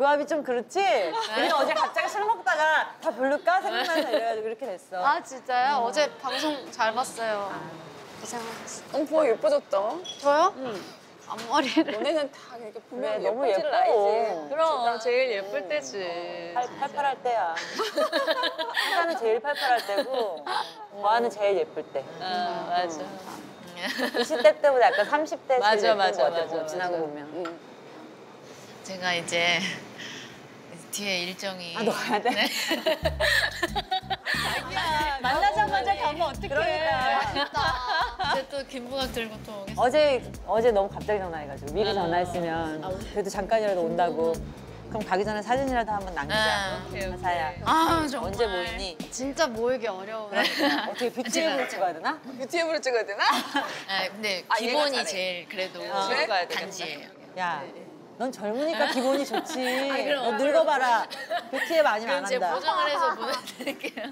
조합이 좀 그렇지? 우리가 어제 갑자기 술 먹다가 다 부를까 생각나서 이래가지고 그렇게 됐어. 아 진짜요? 어제 방송 잘 봤어요. 고생하셨어요. 어, 부엌 예뻐졌다. 저요? 앞머리를. 너네는 다 이렇게 그래, 보면 너무 예뻐질 예뻐. 나이지. 그럼 제일 예쁠 때지. 팔, 팔팔할 때야. 화가는 제일 팔팔할 때고, 와는 제일 예쁠 때. 어, 맞아. 20대 때보다 약간 30대 제일 맞아, 예쁜 맞아, 것 같아, 맞아, 지나고 맞아. 보면. 제가 이제 뒤에 일정이 아, 너 가야 돼? 만나자마자 가면 어떡해. 그러니까. 이제 또 김부각 들고 또 오겠습니다. 어제, 어제 너무 갑자기 전화해가지고, 미리 전화했으면, 그래도 잠깐이라도 온다고. 그럼 가기 전에 사진이라도 한번 남기자. 아, 오케이, 사야. 아 정말. 언제 모이니? 진짜 모이기 어려워요. 어떻게 뷰티앱으로 찍어야 되나? 뷰티앱으로 찍어야 되나? 아, 근데 아, 기본이. 제일 그래도 그래? 가야 되겠다. 단지예요. 야, 넌 젊으니까 기본이 좋지. 그럼 너 늙어봐라. 뷰티앱 아니면 안 그럼 제가 한다. 보정을 해서 보내드릴게요.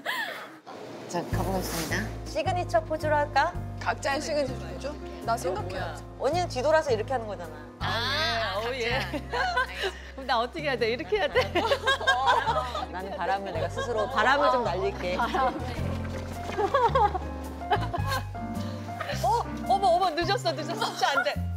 자 가보겠습니다. 시그니처 포즈로 할까? 각자의 시그니처 해줘? 나 생각해야지. 언니는 뒤돌아서 이렇게 하는 거잖아. 아, 어, 예. 알겠습니다. 그럼 나 어떻게 해야 돼? 이렇게 해야 돼? 나는 바람을 내가 스스로 바람을 좀 날릴게. 어? 어머, 어머, 늦었어, 늦었어. 진짜 안 돼.